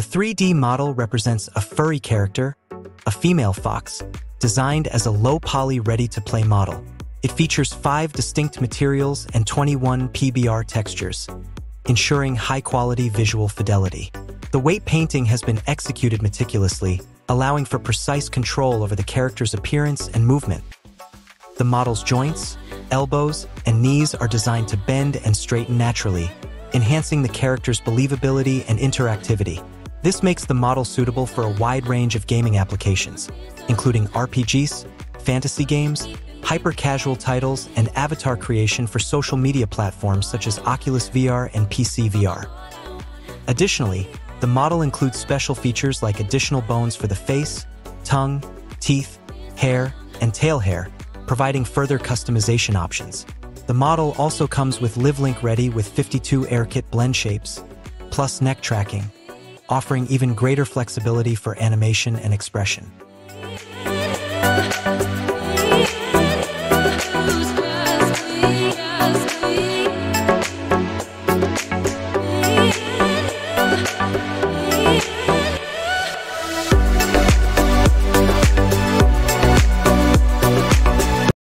3D model represents a furry character, a female fox, designed as a low-poly ready-to-play model. It features five distinct materials and 21 PBR textures, ensuring high-quality visual fidelity. The weight painting has been executed meticulously, allowing for precise control over the character's appearance and movement. The model's joints, elbows, and knees are designed to bend and straighten naturally, enhancing the character's believability and interactivity. This makes the model suitable for a wide range of gaming applications, including RPGs, fantasy games, hyper-casual titles, and avatar creation for social media platforms such as Oculus VR and PC VR. Additionally, the model includes special features like additional bones for the face, tongue, teeth, hair, and tail hair, providing further customization options. The model also comes with LiveLink Ready with 52 ARKit blend shapes, plus neck tracking, offering even greater flexibility for animation and expression.